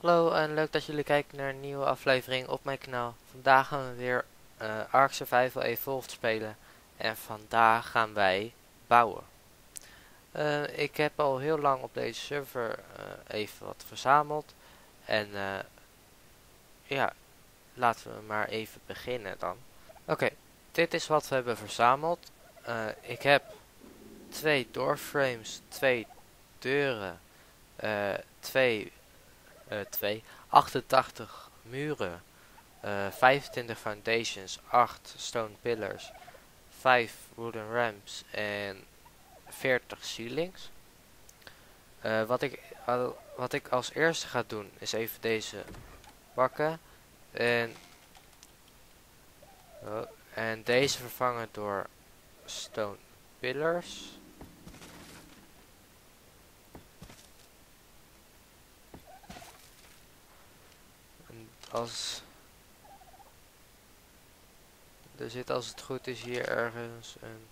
Hallo en leuk dat jullie kijken naar een nieuwe aflevering op mijn kanaal. Vandaag gaan we weer uh, Ark Survival Evolved spelen. En vandaag gaan wij bouwen. Uh, ik heb al heel lang op deze server uh, even wat verzameld. En ja, laten we maar even beginnen dan. Oké, dit is wat we hebben verzameld. ik heb twee doorframes, twee deuren, twee 2, 88 muren, uh, eh, 25 foundations, 8 stone pillars, 5 wooden ramps. En 40 ceilings. Uh, wat, ik, wat ik als eerste ga doen is even deze pakken. En, oh, en deze vervangen door stone pillars. Als er zit als het goed is hier ergens een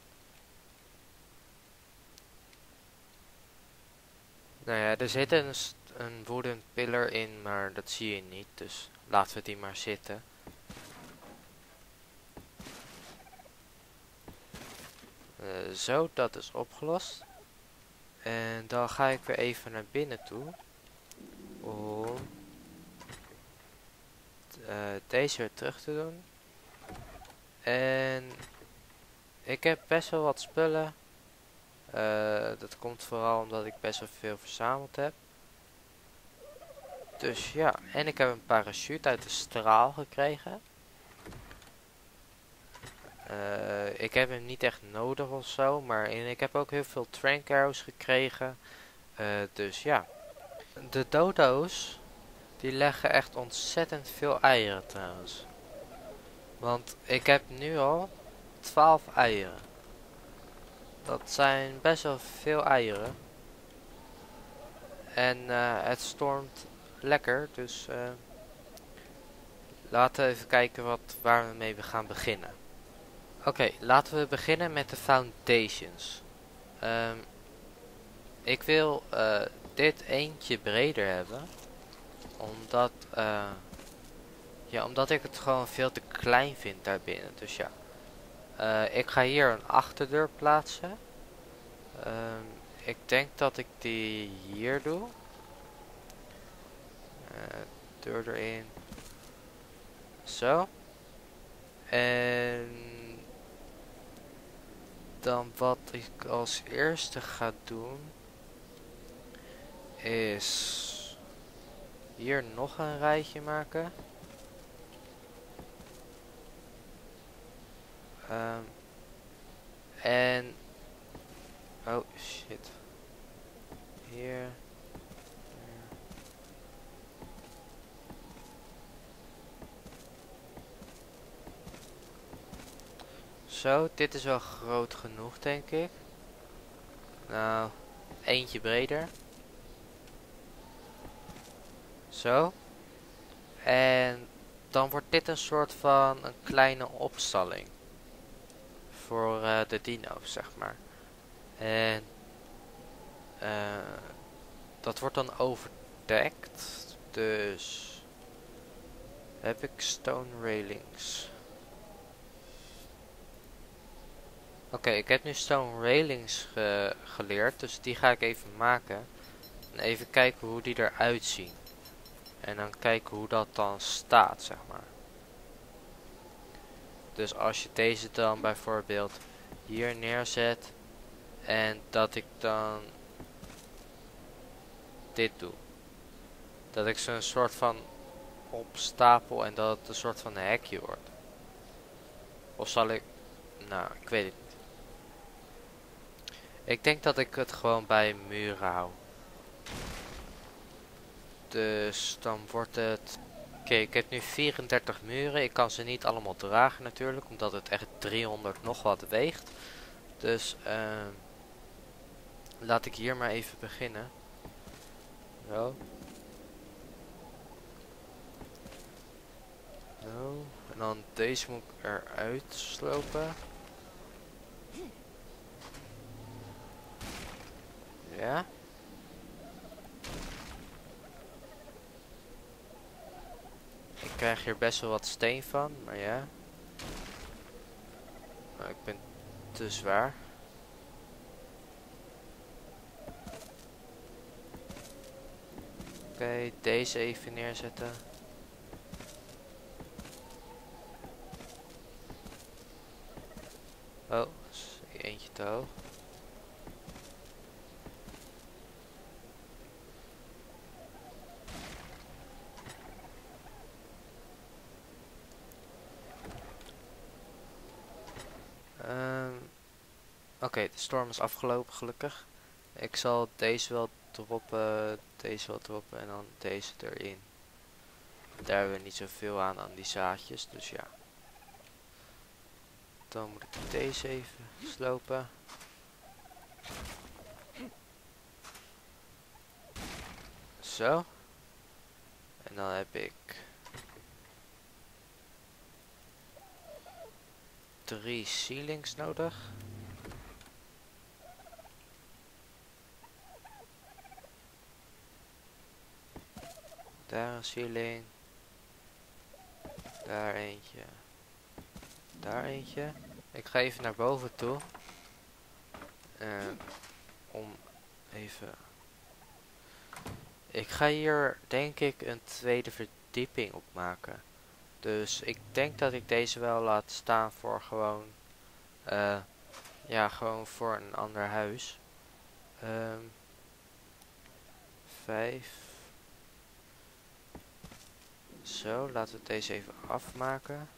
nou ja er zit een, een wooden pillar in maar dat zie je niet dus laten we die maar zitten. Uh, zo dat is opgelost. En dan ga ik weer even naar binnen toe deze weer terug te doen. En ik heb best wel wat spullen. Uh, dat komt vooral omdat ik best wel veel verzameld heb. Dus ja, en ik heb een parachute uit de straal gekregen. Uh, ik heb hem niet echt nodig of zo, maar ik heb ook heel veel trank arrows gekregen. Dus ja. De dodo's die leggen echt ontzettend veel eieren trouwens. Want ik heb nu al 12 eieren. Dat zijn best wel veel eieren. En uh, het stormt lekker. Dus uh, laten we even kijken wat, waar we mee gaan beginnen. Oké, laten we beginnen met de foundations. Um, ik wil uh, dit eentje breder hebben omdat, uh, ja, omdat ik het gewoon veel te klein vind daarbinnen. Dus ja, uh, ik ga hier een achterdeur plaatsen. Uh, ik denk dat ik die hier doe. Uh, deur erin. Zo. En dan wat ik als eerste ga doen is hier nog een rijtje maken. Um, en... Oh, shit. Hier. Zo, dit is wel groot genoeg, denk ik. Nou, eentje breder. Zo. En dan wordt dit een soort van een kleine opstalling. Voor uh, de dino's, zeg maar. En uh, dat wordt dan overdekt. Dus heb ik stone railings. Oké, ik heb nu stone railings ge geleerd. Dus die ga ik even maken. En even kijken hoe die eruit zien. En dan kijken hoe dat dan staat, zeg maar. Dus als je deze dan bijvoorbeeld hier neerzet. En dat ik dan dit doe. Dat ik zo'n soort van opstapel en dat het een soort van hekje wordt. Of zal ik... Nou, ik weet het niet. Ik denk dat ik het gewoon bij muren hou. Dus dan wordt het... Oké, ik heb nu 34 muren. Ik kan ze niet allemaal dragen natuurlijk. Omdat het echt 300 nog wat weegt. Dus uh, laat ik hier maar even beginnen. Zo. Zo. En dan deze moet ik eruit slopen. Krijg hier best wel wat steen van, maar ja. Maar ik ben te zwaar. Oké, deze even neerzetten. Oh, eentje te hoog. Oké, de storm is afgelopen gelukkig. Ik zal deze wel droppen, deze wel droppen en dan deze erin. Daar hebben we niet zoveel aan aan die zaadjes, dus ja. Dan moet ik deze even slopen. Zo. En dan heb ik drie ceilings nodig. Daar een ceiling. Daar eentje. Daar eentje. Ik ga even naar boven toe. Uh, om even... Ik ga hier denk ik een tweede verdieping op maken. Dus ik denk dat ik deze wel laat staan voor gewoon... Uh, ja, gewoon voor een ander huis. Um, vijf. Zo, laten we deze even afmaken.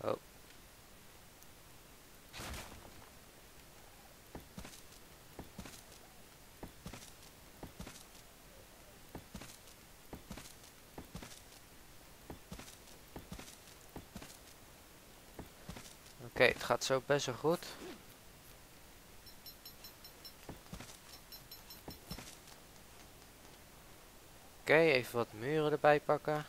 Oh. Oké, het gaat zo best wel goed. Oké, even wat muren erbij pakken.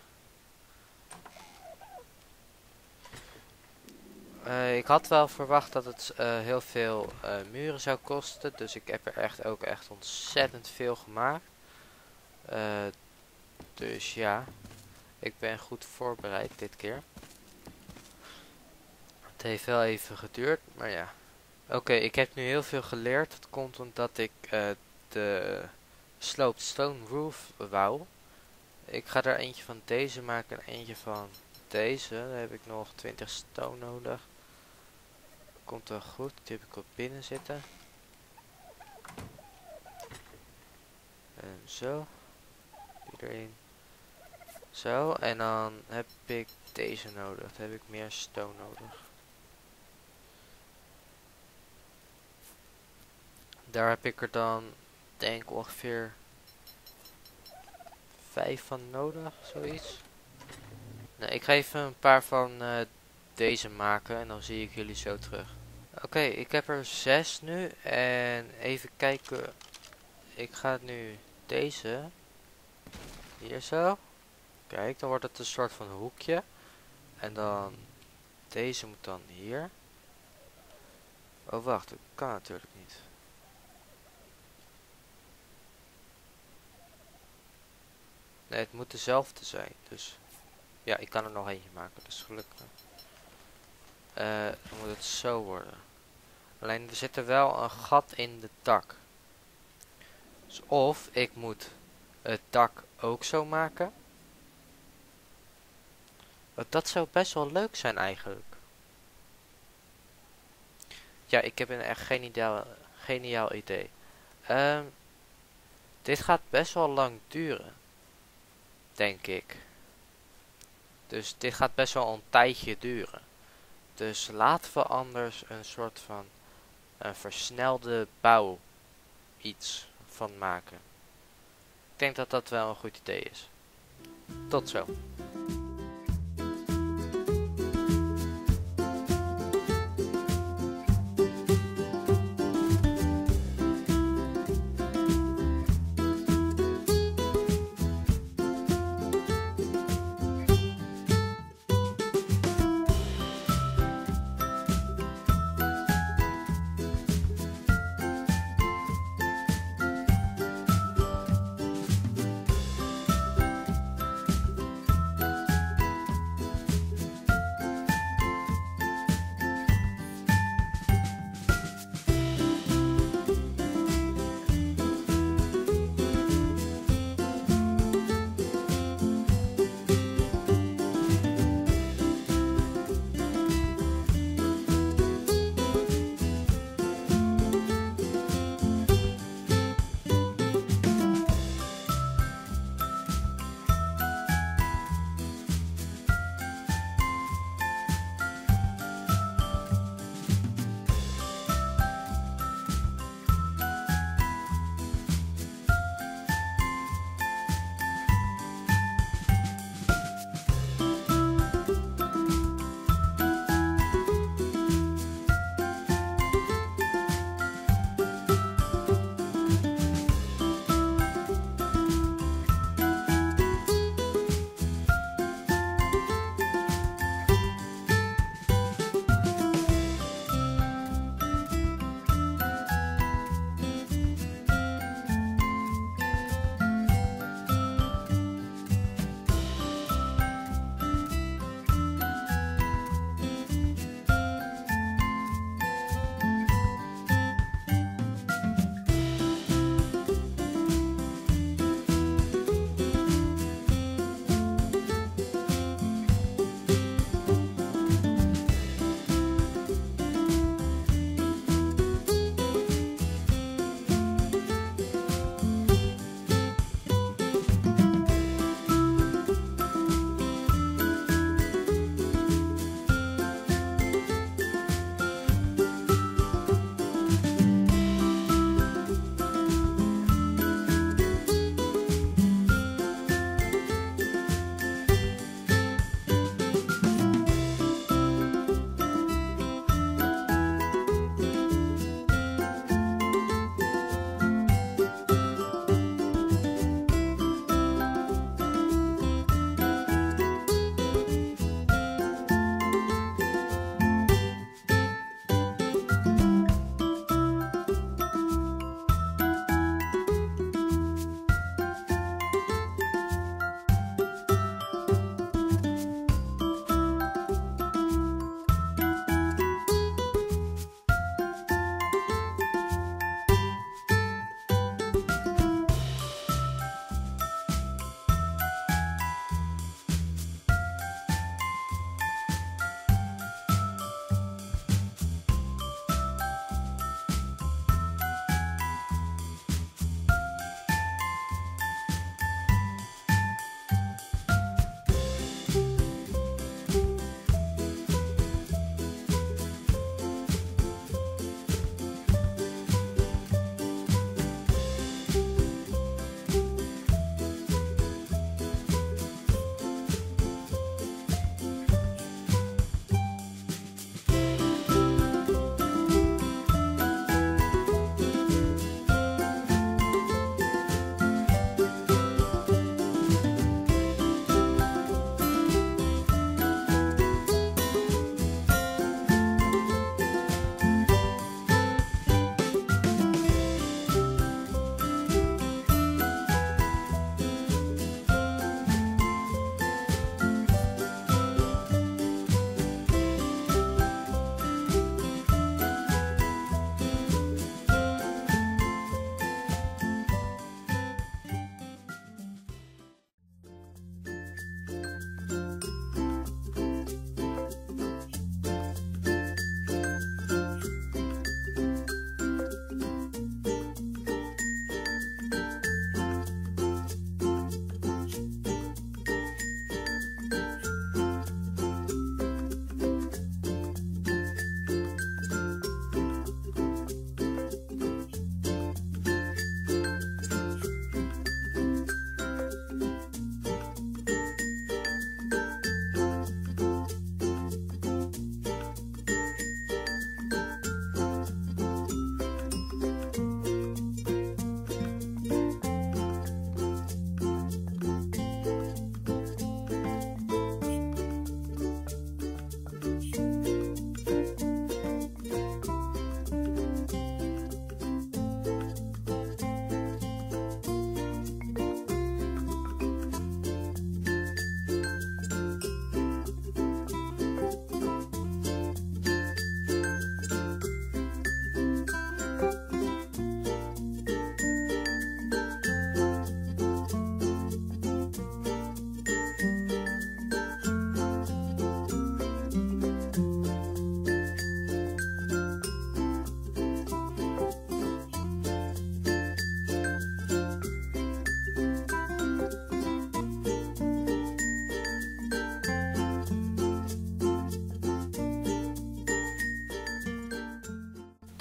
Uh, ik had wel verwacht dat het uh, heel veel uh, muren zou kosten. Dus ik heb er echt ook echt ontzettend veel gemaakt. dus ja, ik ben goed voorbereid dit keer. Het heeft wel even geduurd, maar ja. Oké, ik heb nu heel veel geleerd. Dat komt omdat ik de sloped stone roof wou. Ik ga er eentje van deze maken en eentje van deze. Daar heb ik nog 20 stone nodig. Komt wel goed. Die ik op binnen zitten. En zo. Die. Zo. En dan heb ik deze nodig. Dan heb ik meer stone nodig. Daar heb ik er dan denk ongeveer vijf van nodig, zoiets. Nee, ik ga even een paar van uh, deze maken en dan zie ik jullie zo terug. Oké, ik heb er zes nu en even kijken. Ik ga nu deze hier zo. Kijk, dan wordt het een soort van hoekje. En dan deze moet dan hier. Oh wacht, dat kan natuurlijk niet. Nee, het moet dezelfde zijn. Dus ja, ik kan er nog eentje maken. Dus gelukkig. Uh, dan moet het zo worden. Alleen er zit er wel een gat in de dak. Dus of ik moet het dak ook zo maken. Dat zou best wel leuk zijn eigenlijk. Ja, ik heb een echt geniaal, geniaal idee. Um, dit gaat best wel lang duren. Denk ik. Dus dit gaat best wel een tijdje duren. Dus laten we anders een soort van een versnelde bouw iets van maken. Ik denk dat dat wel een goed idee is. Tot zo.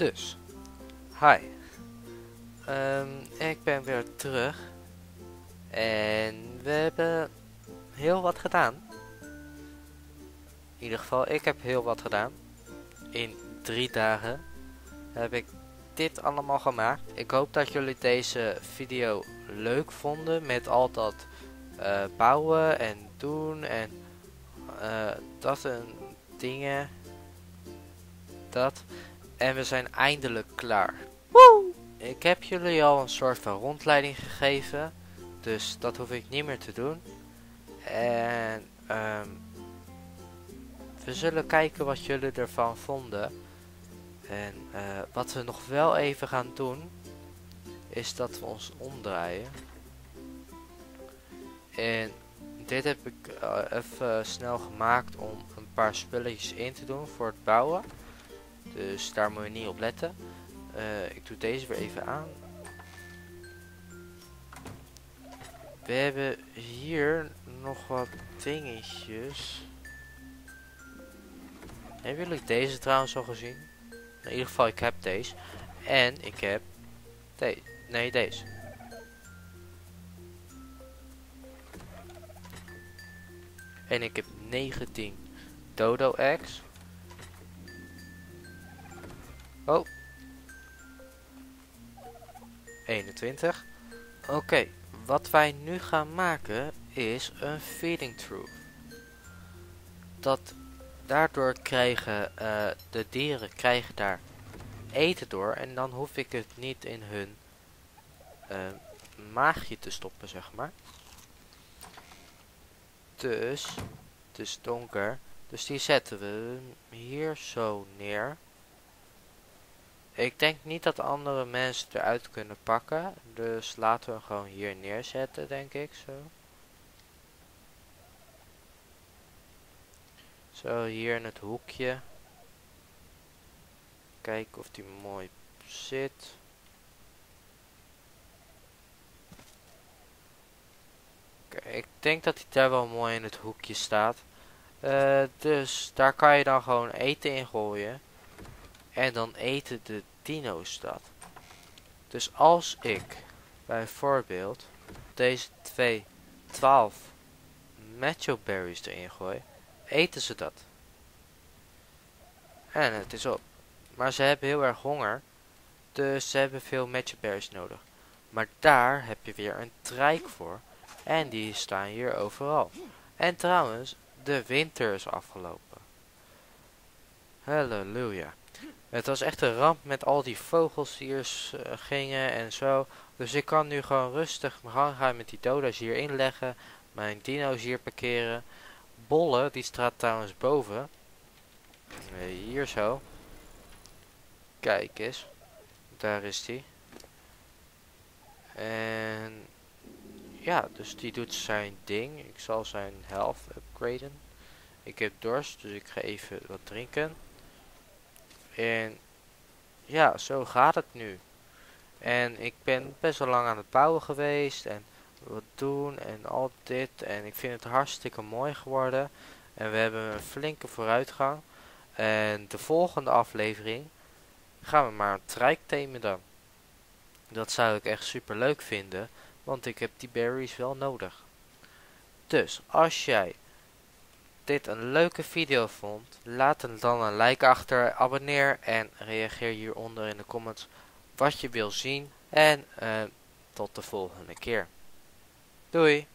Dus, hi. Ehm, ik ben weer terug. En we hebben heel wat gedaan. In ieder geval, ik heb heel wat gedaan. In drie dagen heb ik dit allemaal gemaakt. Ik hoop dat jullie deze video leuk vonden met al dat uh, bouwen en doen en uh, dat en dingen. Dat. En we zijn eindelijk klaar. Woe! Ik heb jullie al een soort van rondleiding gegeven. Dus dat hoef ik niet meer te doen. En um, we zullen kijken wat jullie ervan vonden. En uh, wat we nog wel even gaan doen. Is dat we ons omdraaien. En dit heb ik uh, even snel gemaakt om een paar spulletjes in te doen voor het bouwen. Dus daar moet je niet op letten. Uh, ik doe deze weer even aan. We hebben hier nog wat dingetjes. Hebben jullie deze trouwens al gezien? In ieder geval, ik heb deze. En ik heb deze. Nee, deze. En ik heb 19 Dodo eggs. 21. Oké, wat wij nu gaan maken is een feeding trough. Dat daardoor krijgen uh, de dieren krijgen daar eten door en dan hoef ik het niet in hun uh, maagje te stoppen, zeg maar. Dus, het is donker, dus die zetten we hier zo neer. Ik denk niet dat andere mensen eruit kunnen pakken. Dus laten we hem gewoon hier neerzetten, denk ik. Zo. Zo, hier in het hoekje. Kijken of die mooi zit. ik denk dat hij daar wel mooi in het hoekje staat. Uh, dus daar kan je dan gewoon eten in gooien. En dan eten de dino's dat. Dus als ik bijvoorbeeld deze twee 12 macho berries erin gooi, eten ze dat. En het is op. Maar ze hebben heel erg honger, dus ze hebben veel macho berries nodig. Maar daar heb je weer een trijk voor. En die staan hier overal. En trouwens, de winter is afgelopen. Halleluja. Het was echt een ramp met al die vogels die hier uh, gingen en zo. Dus ik kan nu gewoon rustig mijn gang gaan met die doda's hier inleggen. Mijn dino's hier parkeren. Bolle, die staat trouwens boven. Hier zo. Kijk eens. Daar is die. En ja, dus die doet zijn ding. Ik zal zijn health upgraden. Ik heb dorst, dus ik ga even wat drinken. En ja, zo gaat het nu. En ik ben best wel lang aan het bouwen geweest en wat doen en al dit. En ik vind het hartstikke mooi geworden. En we hebben een flinke vooruitgang. En de volgende aflevering gaan we maar een trijk themen dan. Dat zou ik echt super leuk vinden, want ik heb die berries wel nodig. Dus als jij dit een leuke video vond, laat dan een like achter, abonneer en reageer hieronder in de comments wat je wil zien. En uh, tot de volgende keer. Doei!